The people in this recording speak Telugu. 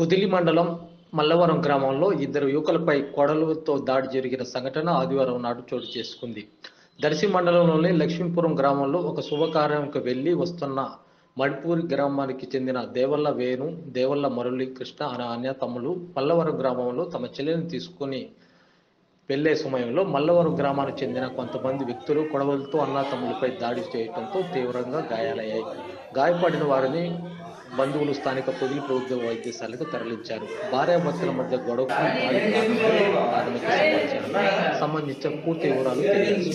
పొదిలి మండలం మల్లవరం గ్రామంలో ఇద్దరు యువకులపై కొడలతో దాడి జరిగిన సంఘటన ఆదివారం నాడు చోటు చేసుకుంది. దర్శి మండలంలోని లక్ష్మీపురం గ్రామంలో ఒక శుభకార్యంకు వెళ్ళి వస్తున్న మడిపూరి గ్రామానికి చెందిన దేవల్ల వేణు దేవల్ల మురళి కృష్ణ అనే అన్య తమ్ములు మల్లవరం గ్రామంలో తమ చెల్లెని తీసుకుని వెళ్ళే సమయంలో మల్లవరం గ్రామానికి చెందిన కొంతమంది వ్యక్తులు కొడవలతో అన్నతమ్ములపై దాడి చేయడంతో తీవ్రంగా గాయాలయ్యాయి. గాయపడిన వారిని బంధువులు స్థానిక పొదిలి ప్రభుత్వ వైద్యశాలకు తరలించారు. భార్యాభర్తల మధ్య గొడవకు ప్రాథమిక సమాచారం సంబంధించిన పూర్తి వివరాలు తెలియాల్సి